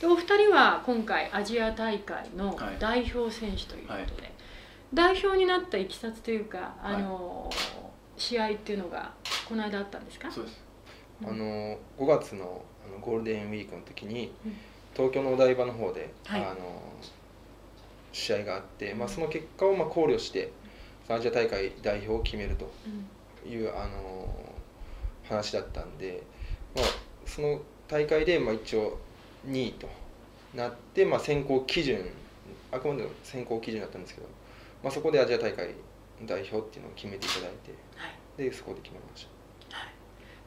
でお二人は今回アジア大会のはい。代表選手ということで、はい。代表になったいきさつというかはい。あの、試合っていうのがこの間あったんですか？そうです。うん。あの5月のあのゴールデンウィークの時にうん。東京のお台場の方で、はい。あの試合があって、まあ、その結果をまあ考慮してアジア大会代表を決めるとうん。いうあの話だったんで、まあ、その大会でまあ一応2位となって、まあ、選考基準あくまでも選考基準だったんですけど、まあ、そこでアジア大会代表っていうのを決めていただいてはい。でそこで決まりました。はい。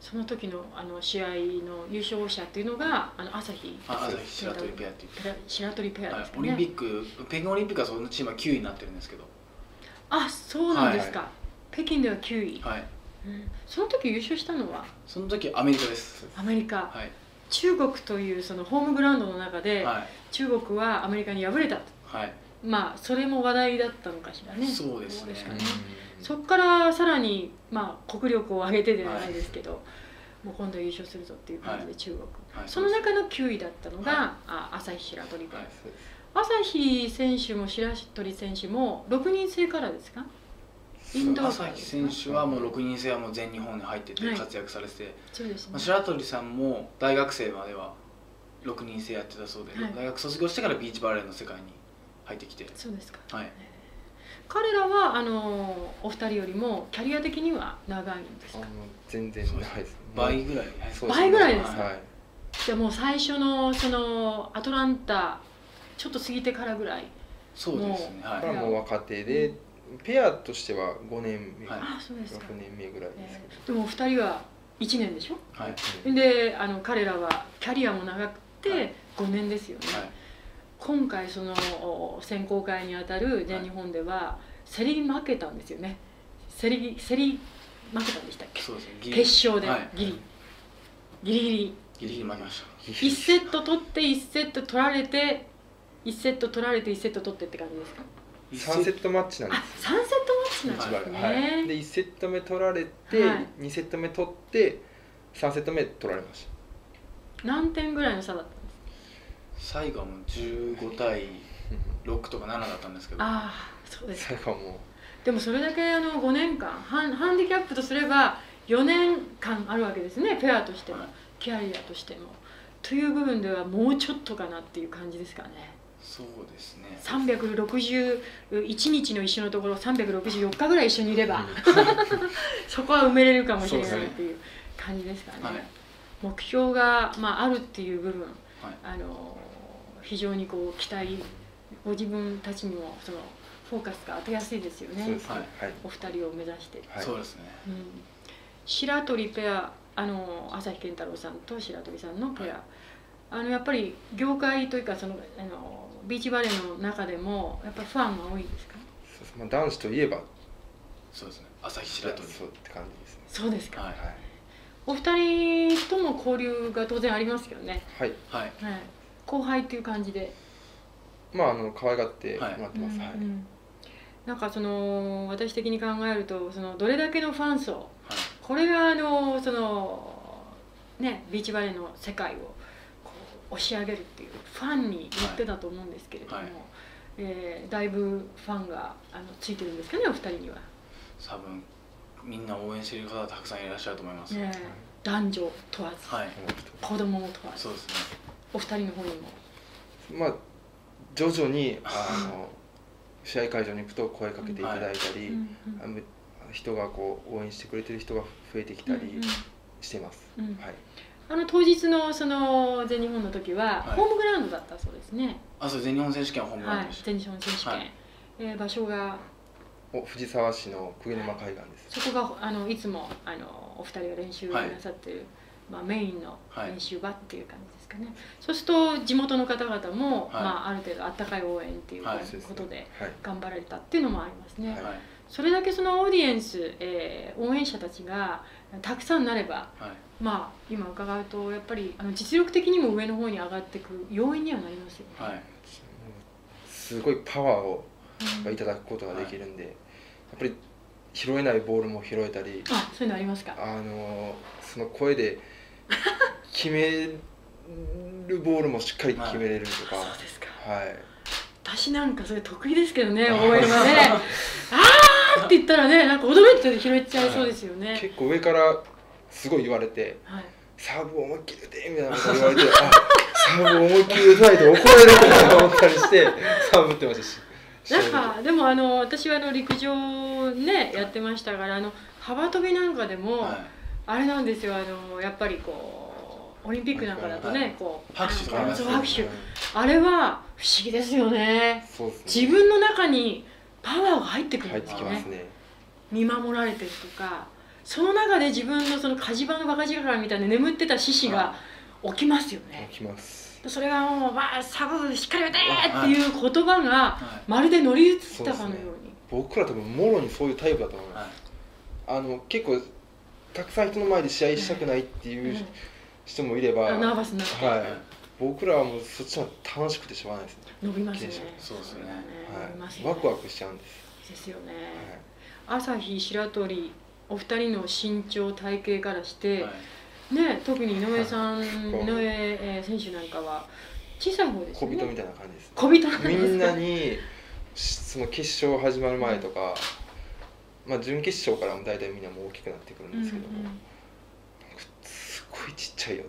その時のあの試合の優勝者っていうのがあの朝日あ朝日白鳥ペアっていう。ペア白鳥ペアはいです、かね、オリンピック北京オリンピックはそのチームは9位になってるんですけど。あそうなんですか、は北京では9位、はい。うん。その時優勝したのは？その時アメリカです。アメリカ、はい中国というそのホームグラウンドの中で、はい。中国はアメリカに敗れたと。はい。まあそれも話題だったのかしらね。そうですね。かうん。そこからさらに、まあ、国力を上げてではないですけど、もう今度は優勝するぞっていう感じで中国、はい。その中の9位だったのが、はあ朝日白鳥ペア、はい。そうです朝日選手も白鳥選手も6人制からですか？インドア朝日選手はもう6人制はもう全日本に入っててはい。活躍されてて、そうですね。まあ、白鳥さんも大学生までは6人制やってたそうで、はい。大学卒業してからビーチバレーの世界に入ってきて。そうですか。はい。彼らはあのお二人よりもキャリア的には長いんですか？あの全然ないです。倍ぐらいそう倍ぐらいですか？はい。じゃあもう最初のそのアトランタちょっと過ぎてからぐらいそうですね。はい。まあもう若手でペアとしては5年目、はい。あそうですか、6年目ぐらいですえけーでもお二人は1年でしょ？はい。ど、であの彼らはキャリアも長くはてい。5年ですよね、はい。今回そのお選考会にあたる全日本では競り負けたんですよね。競り競り負けたんでしたっけ？そうですね。ギリ。決勝ではい。ギリ、ギリギリ。ギリギリ負けまし1セット取って1セット取られて1セット取られて1セット取ってって感じですか？た3セットマッチなんであす3セットマッチなんですね、はい、で1セット目取られて、はい。2セット目取って3セット目取られまし何点ぐらいの差だったんですか？最後はもう15対た、6とか7だったんですけど。ああそうです。か最後はもでもそれだけあの5年間ハンハンディキャップとすれば4年間あるわけですね。ペアとしても、はい。キャリアとしても。という部分ではもうちょっとかなっていう感じですかねそうですね。361日の一緒のところ364日ぐらい一緒にいれば、そこは埋めれるかもしれないっていう感じですかね。はい。目標が、まあ、あるっていう部分はい。あの非常にこう期待ご自分たちにもそのフォーカスが当てやすいですよね。はい。はい、お二人を目指して、はい。そうですね。うん、白鳥ペアあの朝日健太郎さんと白鳥さんのペア、はいあのやっぱり業界というかそのあのビーチバレーの中でもやっぱりファンが多いですか？そうですまあ、男子といえば。そうですね。朝日白鳥そうって感じですね。そうですか、はい。はい、お二人とも交流が当然ありますけどね、はい、はい。はい、後輩っていう感じで。まああの可愛がってもらってます、はい。うんうん。なんかその私的に考えるとそのどれだけのファン層はい。これがあのそのねビーチバレーの世界を押し上げるっていうファンに言ってたと思うんですけれども、はい。えーだいぶファンがあのついてるんですかねお二人には、多分みんな応援している方はたくさんいらっしゃると思います、ね、男女問わず、はい。子供も問わず。そうですね。お二人の方にも。まあ徐々に あの試合会場に行くと声かけていただいたり、うんうん。あの人がこう応援してくれてる人が増えてきたりうんうん。してます、うん。はいあの当日のその全日本の時ははい。ホームグラウンドだったそうですね、あそう全日本選手権は本はい番でした、全日本選手権、はい。えー場所がお藤沢市の鵠沼海岸です、そこがあのいつもあのお二人が練習なはい。さってる、まあ、メインのはい。練習場っていう感じですかね、そうすると地元の方々も、はい。まあ、ある程度あったかい応援っていうはい。ことではい。頑張られたっていうのもありますね、はいはいそれだけそのオーディエンス、えー応援者たちがたくさんなればはい。まあ今伺うとやっぱりあの実力的にも上の方に上がっていく要因にはなりますよね、はい。すごいパワーをうんいただくことができるんで、やっぱり拾えないボールも拾えたりあそういうのありますか？あのその声で 決めるボールもしっかり決めれるとか、そうですか。はい、私なんかそれ得意ですけどねあ 応援はね言ったらねなんか驚いて拾っちゃいそうですよね、結構上からすごい言われてはい、サーブ思いっきり打てみたいなこと言われてあサーブ思いっきり打たないと怒られると思ったりしてサーブ打ってましたし。なんかでもあの私はあの陸上ねやってましたからあの幅跳びなんかでも、はあれなんですよあのやっぱりこうオリンピックなんかだとね、はいこう拍手とかありますそう拍手。あれは不思議ですよね。ね。自分の中にパワーが入ってくるんですよね。見守られてるとかその中で自分のその火事場のバカ力みたいな眠ってた獅子が起きますよね。起きます。それがもう「わあサブしっかり打て!」っていう言葉がはまるで乗り移ったかのように。僕ら多分もろにそういうタイプだと思いい。ます、あの結構たくさん人の前で試合したくないっていううん。人もいれば、あナーバスになって。はいはい僕らはもうそっちの方が楽しくてしょうがないですね、伸びますね。経そうですね。はい、ワクワクしちゃうんです、ですよね、はい。朝日白鳥お二人の身長体型からして、はい。ね特に井上さん、はい。井上、えー選手なんかは小さい方ですよね。小人みたいな感じです小人なんですみんなにしその決勝始まる前とか、まあ準決勝からも大体みんなもう大きくなってくるんですけども、すごいちっちゃいよ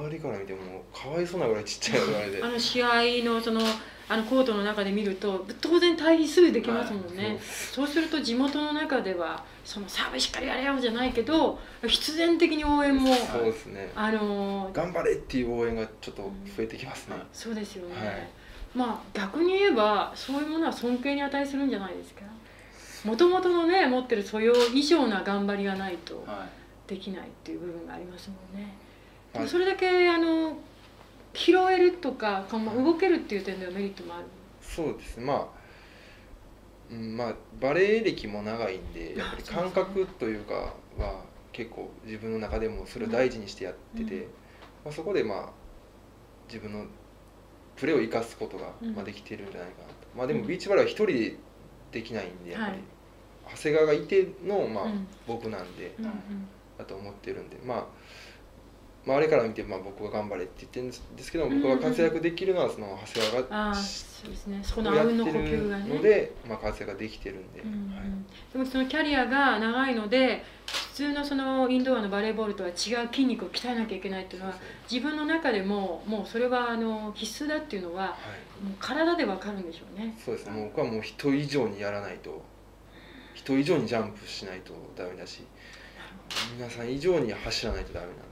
周りから見てもかわいそうなぐらいちっちゃいよ言われて あの試合のそのあのコートの中で見ると当然対比数できますもんね、はいそうすると地元の中ではそのサーブしっかりやれよじゃないけど必然的に応援もそうですね。あのー頑張れっていう応援がちょっと増えてきますね、はいそうですよね、はい。まあ逆に言えばそういうものは尊敬に値するんじゃないですか。もともとのね持ってる素養以上な頑張りがないとはできないっていう部分がありますもんね、ではい。もそれだけあの拾えるとか動けるっていう点ではメリットもある。そうです。ねまあ、うん、まあバレエ歴も長いんでやっぱり感覚というかは結構自分の中でもそれを大事にしてやってて、うん。まあ、そこでまあ自分のプレーを生かすことがうん。まあできてるんじゃないかなと、まあでもビーチバレーは一人でできないんでやっぱり、はい。長谷川がいての、まあうん。僕なんでうんうん。だと思ってるんで、まあ、周りから見てまあ僕が頑張れって言ってるんですけど僕が活躍できるのはその長谷川がそうですね。そこのあうんの呼吸がるね。ので、まあ、活躍ができてるんで、うんうん。はい。でもそのキャリアが長いので普通のそのインドアのバレーボールとは違う筋肉を鍛えなきゃいけないっていうのは自分の中でももうそれはあの必須だっていうのははいもう体でわかるんでしょうね。そうですね。僕はもう人以上にやらないと人以上にジャンプしないとダメだし皆さん以上に走らないとダメなんで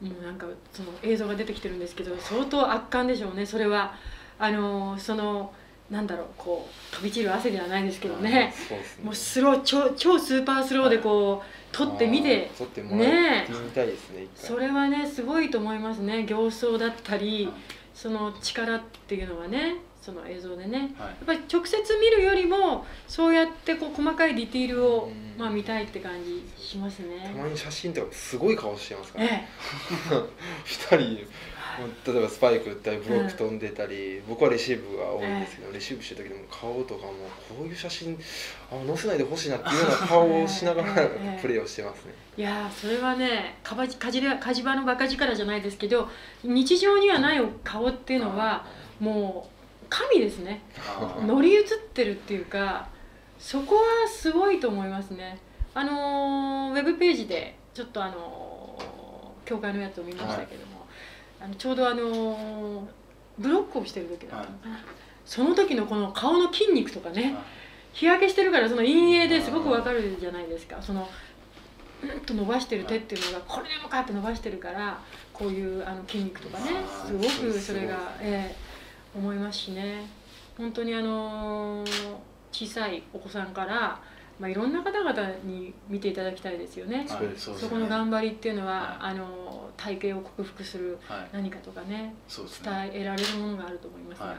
もうなんかその映像が出てきてるんですけど相当圧巻でしょうねそれは。あのそのなんだろうこう飛び散る汗ではないですけどね。そうですね。もうスロー超超スーパースローでこう撮ってみて。撮ってもらってみたいですねそれはねすごいと思いますね。形相だったりはいその力っていうのはねその映像でね。はい。やっぱり直接見るよりもそうやってこう細かいディティールをうん。まあ見たいって感じしますね。た。まに写真とかすごい顔してますから、え 二人例えばスパイク打ったりブロック飛んでたり、僕はレシーブが多いんですけど、レシーブしてる時でも顔とかもこういう写真あ載せないでほしいなっていうような顔を しながらええプレーをしてますね。えいやーそれはねかばかじら火事場のバカ力じゃないですけど日常にはない顔っていうのはもう神ですね。乗り移ってるっていうかそこはすごいと思いますね。あのーウェブページでちょっとあのー教会のやつを見ましたけども、あのちょうどあのーブロックをしてる時だったのかな、その時のこの顔の筋肉とかね日焼けしてるからその陰影ですごくわかるじゃないですか。そのうんと伸ばしてる手っていうのがこれでもかって伸ばしてるからこういうあの筋肉とかねすごくそれが、ええ思いますしね。本当にあのー小さいお子さんから、まあ、いろんな方々に見ていただきたいですよね。はいそこの頑張りっていうのは、はい。あの体型を克服するはい。何かとかねそうですね。伝えられるものがあると思いますが、はい